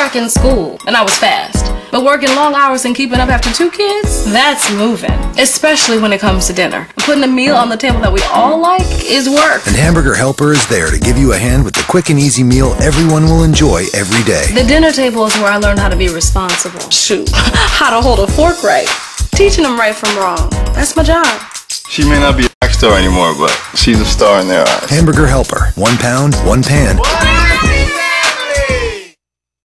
track in school, and I was fast. But working long hours and keeping up after two kids, that's moving. Especially when it comes to dinner. Putting a meal on the table that we all like is work. And Hamburger Helper is there to give you a hand with the quick and easy meal everyone will enjoy every day. The dinner table is where I learned how to be responsible. Shoot, how to hold a fork right. Teaching them right from wrong. That's my job. She may not be a rock star anymore, but she's a star in their eyes. Hamburger Helper. One pound, one pan.